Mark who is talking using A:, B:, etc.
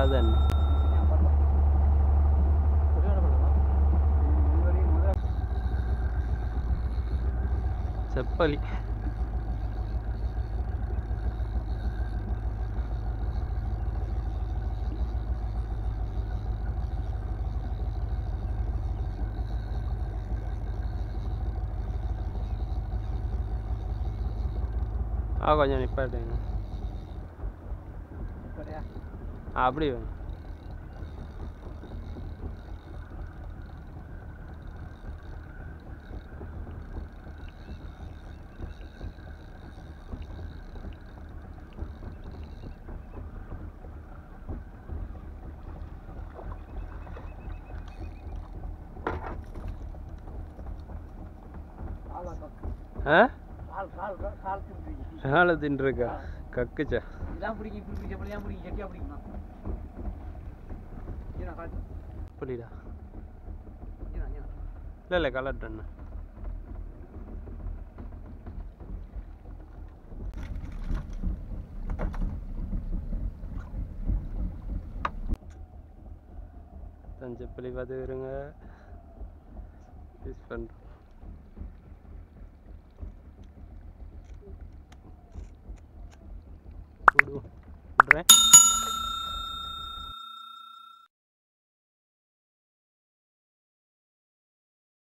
A: Aladan. Sepali. Ah,
B: coño,
A: ni அப்படி வேணும். மேலே தின்றுருக்கா? கக்குச்சா? புரியுதா? இல்லை இல்லை கலர் டன்னு தஞ்சப்பள்ளி பார்த்து வருங்க யூஸ் பண்ணுறோம் விடுவோம் விட்றேன்